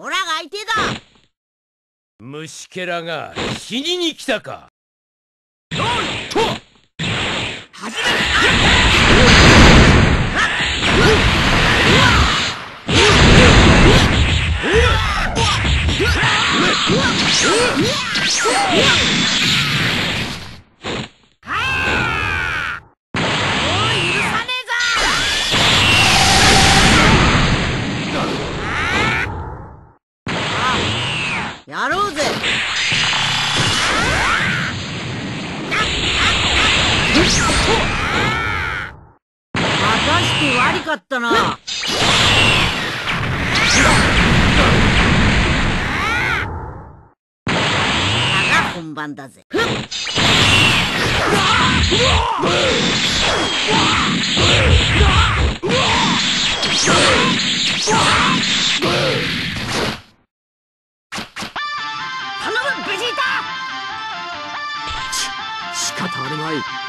オラが相手だ。虫けらが死にに来たかやろうぜ。またして悪かったな。だが本番だぜ。仕方あるまい面白い。